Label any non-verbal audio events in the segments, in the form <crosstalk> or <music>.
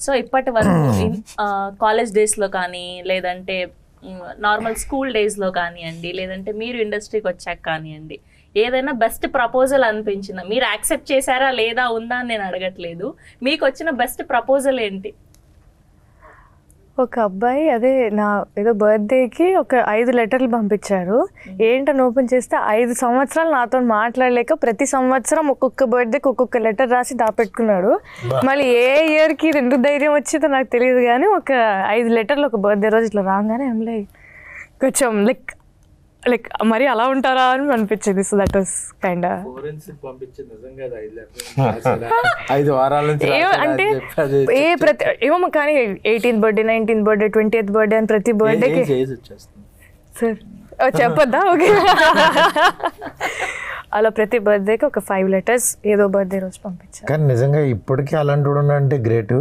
So ఇప్పటి వరకు college డేస్లో కానీ లేదంటే నార్మల్ స్కూల్ డేస్లో కానివ్వండి లేదంటే మీరు ఇండస్ట్రీకి వచ్చాక కానివ్వండి ఏదైనా బెస్ట్ ప్రపోజల్ అనిపించిన మీరు యాక్సెప్ట్ చేశారా లేదా ఉందా అని నేను అడగట్లేదు. మీకు వచ్చిన బెస్ట్ ప్రపోజల్ ఏంటి? ఒక అబ్బాయి అదే నా ఏదో బర్త్డేకి ఒక ఐదు లెటర్లు పంపించారు. ఏంటని ఓపెన్ చేస్తే ఐదు సంవత్సరాలు నాతో మాట్లాడలేక ప్రతి సంవత్సరం ఒక్కొక్క బర్త్డేకి ఒక్కొక్క లెటర్ రాసి దాపెట్టుకున్నాడు. మళ్ళీ ఏ ఇయర్కి రెండు ధైర్యం వచ్చిందో నాకు తెలియదు కానీ ఒక ఐదు లెటర్లు ఒక బర్త్డే రోజు ఇట్లా రాగానే ఎంలే కొంచెం లైక్ లైక్ మరి అలా ఉంటారా అని అనిపించింది. So that was kind forensic పంపించి నిజంగా అది ఐదు <laughs> వారాల నుంచి అంటే ఏ ప్రతి ఏమో కానీ eighteenth birthday nineteenth birthday twenty birthday అని ప్రతి బర్త్డేకి సార్ ఓ, చెప్పొద్దా? ఓకే. <laughs> అలా ప్రతి బర్త్డేకి ఒక ఫైవ్ లెటర్స్ ఏదో బర్త్డే రోజు పంపించారు. కానీ నిజంగా ఇప్పటికీ అలాంటి అంటే గ్రేట్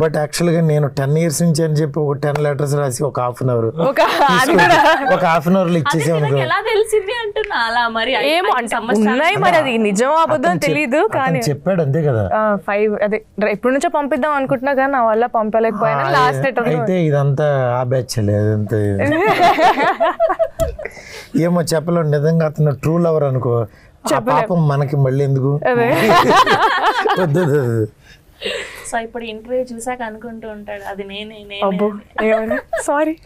బట్ యాక్చువల్గా నేను టెన్ ఇయర్స్ నుంచి అని చెప్పి ఒక టెన్ లెటర్స్ రాసి ఒక హాఫ్ అన్ అవర్ ఒక హాఫ్ అన్ అవర్లో అది ఇచ్చేసాం నాకు అనుకో ఎలా తెలిసింది అంటున్నా? అలా మరి ఏమో ఉన్నాయి మరి అది నిజం అబద్ధం తెలీదు కానీ చెప్పాడు అంతే కదా. ఫైవ్ అదే ఎప్పటి నుంచో పంపిద్దాం అనుకుంటున్నా కానీ నా వల్ల పంపలేకపోయినా లాస్ట్ లెటర్ అయితే ఇదంతా ఆ బ్యాచ్ అదంతా. <laughs> ఏమో చెప్పలేం నిజంగా అతను ట్రూ లవర్ అనుకో. పాపం మనకి మళ్ళీ ఎందుకు. సో ఇప్పుడు ఇంటర్వ్యూ చూసాక అనుకుంటూ ఉంటాడు అది నేనే సారీ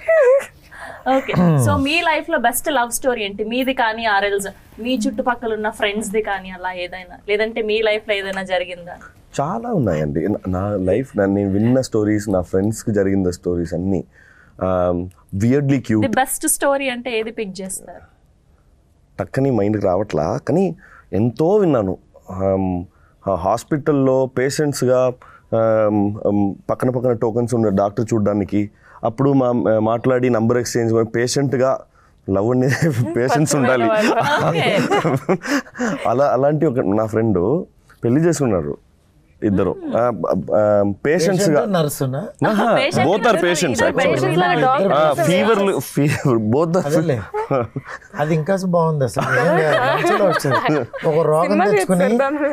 ఓకే. సో మీ లైఫ్లో బెస్ట్ లవ్ స్టోరీ ఏంటి? మీది కానీ ఆర్ఎల్స్ మీ చుట్టుపక్కల ఉన్న ఫ్రెండ్స్ ది కానీ అలా ఏదైనా? లేదంటే మీ లైఫ్లో ఏదైనా జరిగిందా? చాలా ఉన్నాయండి. నా- నా లైఫ్ నేను విన్న స్టోరీస్ నా ఫ్రెండ్స్కి జరిగిన స్టోరీస్ అన్నీ weirdly cute the best story అంటే ఏది పిక్ చేస్తారు? టక్కని మైండ్కి రావట్లా కానీ ఎంతో విన్నాను. హాస్పిటల్లో పేషెంట్స్గా పక్కన పక్కన టోకన్స్ ఉన్న డాక్టర్ చూడడానికి అప్పుడు మా మాట్లాడి నంబర్ ఎక్స్చేంజ్ పేషెంట్గా లవ్ అనేది <laughs> పేషెంట్స్ ఉండాలి. <laughs> అలా అలాంటి ఒక నా ఫ్రెండ్ పెళ్ళి చేసుకున్నారు ఇద్దరు. నర్సునా? Patient both are patients fever fever both అది ఇంకా బాగుంది అసలు. <laughs> ఒక రోగం తెచ్చుకుని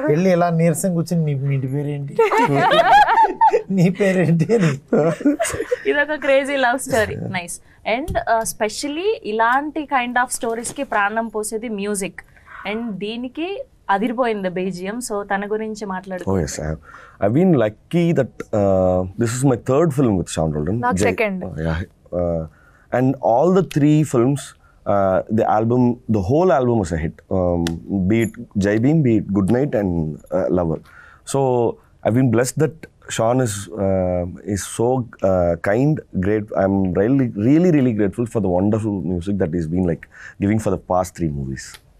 వెళ్ళి ఇలా నీరసం కూర్చొని నీ మీ ఇంటి పేరేంటి? <laughs> నీ పేరేంటి? అని. ఇదొక crazy love story nice and specially ఇలాంటి కైండ్ ఆఫ్ స్టోరీస్కి ప్రాణం పోసేది మ్యూజిక్ అండ్ దీనికి అదిరిపోయింది బీజియం సో తన గురించి మాట్లాడు Oh yes, I have. I've been lucky that uh, this is my third film with Sean Roldan. Not Jai- second. Uh, yeah, uh, and all the three films, uh, the album, the whole album was a hit. Um, be it Jai Beam, be it Good Night, and uh, Lover. So I've been blessed that Sean is uh, is so uh, kind, great. I'm really, really, really grateful for the wonderful music that he's been like giving for the past three movies.